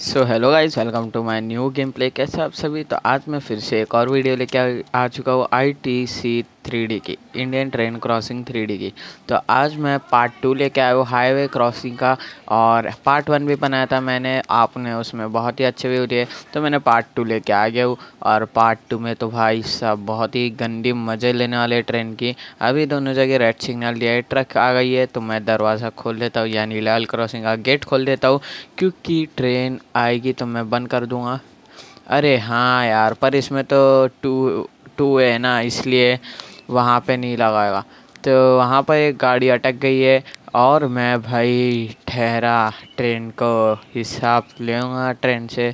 So hello guys welcome to my new game play कैसे आप सभी? तो आज मैं फिर से एक और वीडियो लेके आ, आ चुका हूँ आई टी सी थ्री की इंडियन ट्रेन क्रॉसिंग थ्री की। तो आज मैं पार्ट टू लेके आया हूँ हाईवे क्रॉसिंग का, और पार्ट वन भी बनाया था मैंने, आपने उसमें बहुत ही अच्छे व्यू दिए तो मैंने पार्ट टू लेके आ गया हूँ। और पार्ट टू में तो भाई सब बहुत ही गंदी मज़े लेने वाले ट्रेन की। अभी दोनों जगह रेड सिग्नल दिया है ट्रक आ गई है तो मैं दरवाज़ा खोल देता हूँ, यानी लाल क्रॉसिंग का गेट खोल देता हूँ, क्योंकि ट्रेन आएगी तो मैं बंद कर दूँगा। अरे हाँ यार, पर इसमें तो टू टू है ना, इसलिए वहाँ पे नहीं लगाएगा। तो वहाँ पर एक गाड़ी अटक गई है और मैं भाई ठहरा ट्रेन को हिसाब लूँगा ट्रेन से,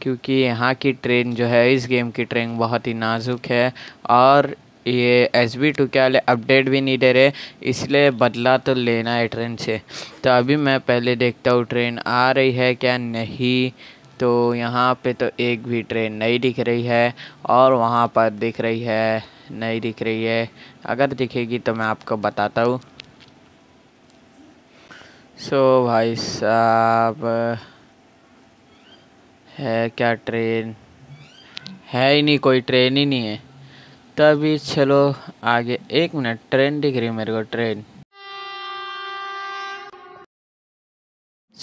क्योंकि यहाँ की ट्रेन जो है, इस गेम की ट्रेन बहुत ही नाजुक है और ये एस बी टू के वाले अपडेट भी नहीं दे रहे, इसलिए बदला तो लेना है ट्रेन से। तो अभी मैं पहले देखता हूँ ट्रेन आ रही है क्या नहीं। तो यहाँ पे तो एक भी ट्रेन नहीं दिख रही है और वहाँ पर दिख रही है नहीं दिख रही है। अगर दिखेगी तो मैं आपको बताता हूँ। सो so, भाई साहब है क्या ट्रेन? है ही नहीं कोई ट्रेन ही नहीं है। तभी चलो आगे। एक मिनट ट्रेन दिख रही है मेरे को ट्रेन।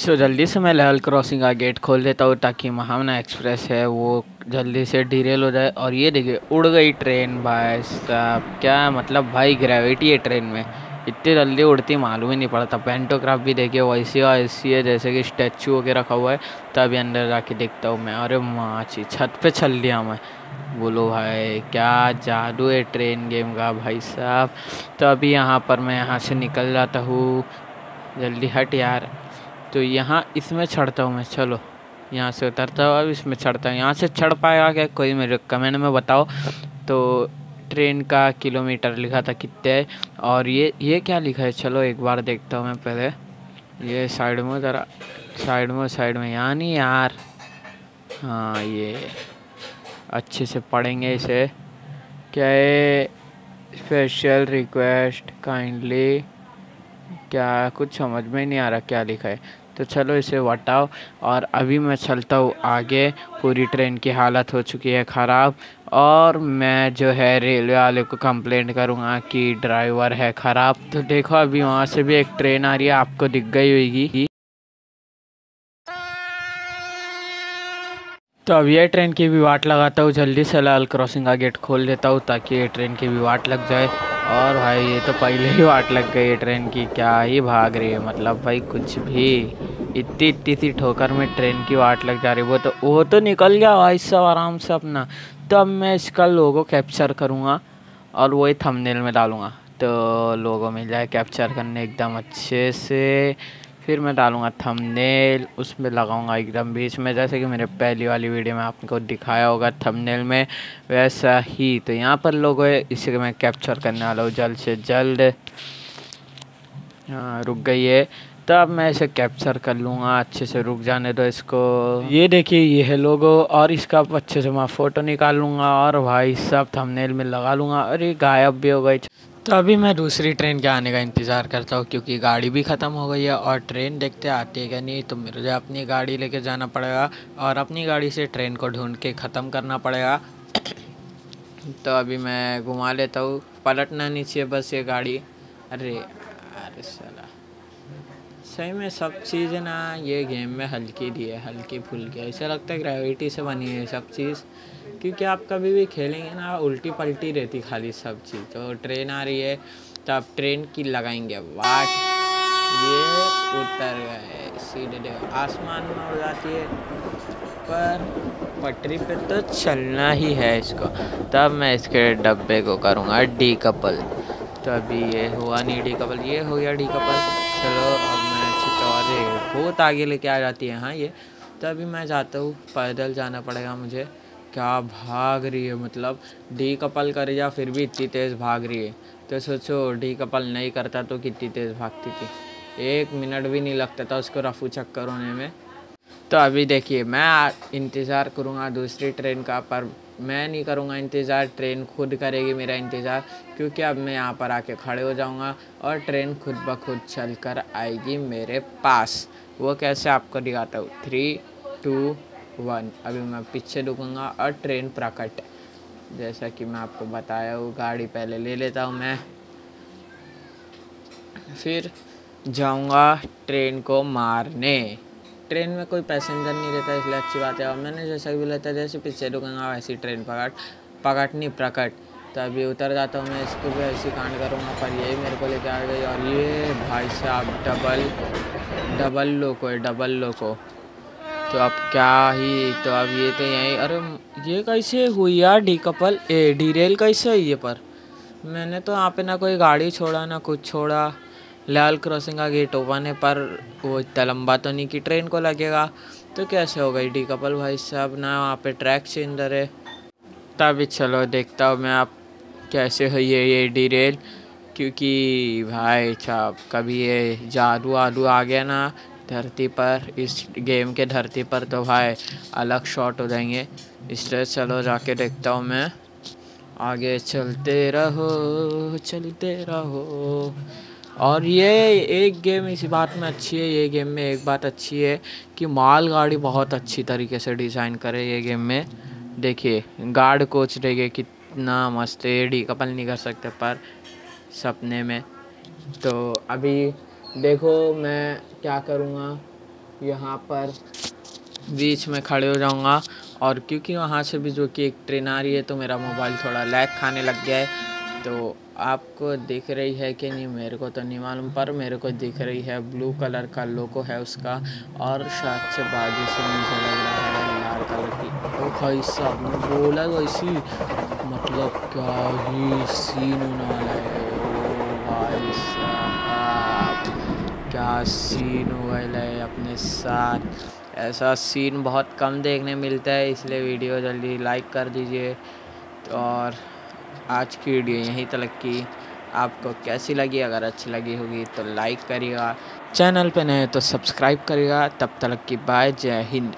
सो so, जल्दी से मैं लेवल क्रॉसिंग का गेट खोल देता हूँ ताकि महावना एक्सप्रेस है वो जल्दी से डीरेल हो जाए। और ये देखिए उड़ गई ट्रेन भाई साहब। क्या मतलब भाई ग्रेविटी है ट्रेन में। इतनी जल्दी उड़ती मालूम ही नहीं पड़ता। पेंटोग्राफ भी देखिए वैसी वैसी है जैसे कि स्टैचू वगैरह रखा हुआ है। तभी अंदर जाके देखता हूँ मैं। अरे माची छत पे चल लिया मैं। बोलो भाई क्या जादू है ट्रेन गेम का भाई साहब। तो अभी यहाँ पर मैं यहाँ से निकल जाता हूँ। जल्दी हट यार। तो यहाँ इसमें चढ़ता हूँ मैं, चलो। यहाँ से उतरता हूँ, अब इसमें चढ़ता हूँ। यहाँ से चढ़ पाएगा क्या? कोई मेरे कमेंट में बताओ। तो ट्रेन का किलोमीटर लिखा था कितने और ये ये क्या लिखा है? चलो एक बार देखता हूँ मैं पहले। ये साइड में ज़रा, साइड में साइड में। यहाँ नहीं यार हाँ ये अच्छे से पढ़ेंगे इसे। क्या है स्पेशल रिक्वेस्ट काइंडली क्या कुछ समझ में नहीं आ रहा क्या लिखा है? तो चलो इसे वटाओ और अभी मैं चलता हूँ आगे। पूरी ट्रेन की हालत हो चुकी है ख़राब और मैं जो है रेलवे वाले को कंप्लेंट करूँगा कि ड्राइवर है ख़राब। तो देखो अभी वहाँ से भी एक ट्रेन आ रही है, आपको दिख गई होगी। तो अब ये ट्रेन की भी वाट लगाता हूँ, जल्दी से लाल क्रॉसिंग का गेट खोल देता हूँ ताकि ये ट्रेन की भी वाट लग जाए। और भाई, ये तो पहले ही वाट लग गई है ट्रेन की। क्या ही भाग रही है मतलब भाई, कुछ भी। इतनी इतनी सी ठोकर में ट्रेन की वाट लग जा रही है। वो तो वो तो निकल गया भाई सब आराम से अपना। तो अब मैं इसका लोगो कैप्चर करूँगा और वही थंबनेल में डालूँगा। तो लोगों मिल जाए कैप्चर करने एकदम अच्छे से। फिर मैं डालूँगा थंबनेल उसमें लगाऊँगा एकदम बीच में, जैसे कि मेरे पहली वाली वीडियो में आपको दिखाया होगा थंबनेल में, वैसा ही। तो यहाँ पर लोग है इसे मैं कैप्चर करने वाला हूँ जल्द से जल्द। हाँ रुक गई है। तो अब मैं इसे कैप्चर कर लूँगा, अच्छे से रुक जाने दो इसको। ये देखिए, ये है लोगो और इसका अच्छे से मैं फ़ोटो निकाल लूँगा, और भाई सब थंबनेल में लगा लूँगा। अरे, गायब भी हो गई। तो अभी मैं दूसरी ट्रेन के आने का इंतज़ार करता हूँ क्योंकि गाड़ी भी ख़त्म हो गई है और ट्रेन देखते आती है क्या नहीं तो मुझे अपनी गाड़ी लेके जाना पड़ेगा और अपनी गाड़ी से ट्रेन को ढूंढ के ख़त्म करना पड़ेगा। तो अभी मैं घुमा लेता हूँ, पलटना नहीं चाहिए बस ये गाड़ी। अरे अरे सला। सही में सब चीज़ ना, ये गेम में हल्की दी है, हल्की फुल्की ऐसा लगता है ग्रेविटी से बनी है सब चीज़। क्योंकि आप कभी भी खेलेंगे ना उल्टी पलटी रहती खाली सब चीज़। तो ट्रेन आ रही है तो आप ट्रेन की लगाएँगे। वाट ये उतर गए, सीधे आसमान में उड़ जाती है। पर पटरी पे तो चलना ही है इसको। तब मैं इसके डब्बे को करूँगा डी कपल तो अभी ये हुआ नहीं डी कपल ये हो गया डी कपल चलो, अब बहुत आगे लेके आ जाती है हाँ ये। तो अभी मैं जाता हूँ पैदल जाना पड़ेगा मुझे। क्या भाग रही है मतलब डी कपल कर जा फिर भी इतनी तेज़ भाग रही है? तो सोचो डी कपल नहीं करता तो कितनी तेज़ भागती थी। एक मिनट भी नहीं लगता था उसको रफू चक्कर होने में। तो अभी देखिए, मैं इंतज़ार करूँगा दूसरी ट्रेन का, पर मैं नहीं करूँगा इंतज़ार, ट्रेन खुद करेगी मेरा इंतज़ार, क्योंकि अब मैं यहाँ पर आके खड़े हो जाऊँगा और ट्रेन खुद ब खुद चल कर आएगी मेरे पास। वो कैसे आपको दिखाता हूँ? थ्री टू वन अभी मैं पीछे रुकूँगा और ट्रेन प्रकट। जैसा कि मैं आपको बताया हूँ, गाड़ी पहले ले लेता हूँ मैं। फिर जाऊँगा ट्रेन को मारने। ट्रेन में कोई पैसेंजर नहीं रहता, इसलिए अच्छी बात है। और मैंने जैसा कि बोला था, जैसे पीछे रुकूँगा वैसी ट्रेन पकड़ पकड़ नहीं प्रकट। तो अभी उतर जाता हूँ मैं इसको भी, ऐसी कांड करूँगा, पर यही मेरे को लेके आ गई। और ये भाई साहब, डबल डबल लोको है, डबल लोको। तो अब क्या ही तो अब ये तो यही, अरे, ये कैसे हुई यार डी कपल? ए डी रेल कैसे हुई ये पर? मैंने तो यहाँ पे ना कोई गाड़ी छोड़ा, ना कुछ छोड़ा। लाल क्रॉसिंग का गेट ओपन है पर वो इतना लंबा तो नहीं कि ट्रेन को लगेगा। तो कैसे हो गई डी कपल भाई साहब? ना वहाँ पे ट्रैक चेंजर है। तभी चलो, देखता हूँ मैं आप कैसे है ये ये डी रेल क्योंकि भाई साहब, कभी ये जादू आदू आ गया ना धरती पर, इस गेम के धरती पर तो भाई अलग शॉट हो जाएँगे। इसलिए चलो, जाके देखता हूँ मैं। आगे चलते रहो चलते रहो। और ये एक गेम इसी बात में अच्छी है, ये गेम में एक बात अच्छी है कि माल गाड़ी बहुत अच्छी तरीके से डिज़ाइन करे ये गेम में। देखिए, गार्ड कोच रहेंगे कितना मस्त है डी कपल नहीं कर सकते पर सपने में। तो अभी देखो मैं क्या करूँगा, यहाँ पर बीच में खड़े हो जाऊँगा और क्योंकि वहाँ से भी जो कि एक ट्रेन आ रही है तो मेरा मोबाइल थोड़ा लैग खाने लग गया है। तो आपको दिख रही है कि नहीं, मेरे को तो नहीं मालूम, पर मेरे को दिख रही है, ब्लू कलर का लोगो है उसका, और शायद से बाजू से मुझे लग रहा है लाल कलर की। ओ भाई साहब ने बोला वैसी मतलब क्या ही सीन वाला है ओ भाई साहब, क्या सीन हुआ है अपने साथ। ऐसा सीन बहुत कम देखने मिलता है, इसलिए वीडियो जल्दी लाइक कर दीजिए, और आज की वीडियो यहीं तक की। आपको कैसी लगी? अगर अच्छी लगी होगी तो लाइक करिएगा। चैनल पर नए तो सब्सक्राइब करिएगा। तब तक की बाय जय हिंद।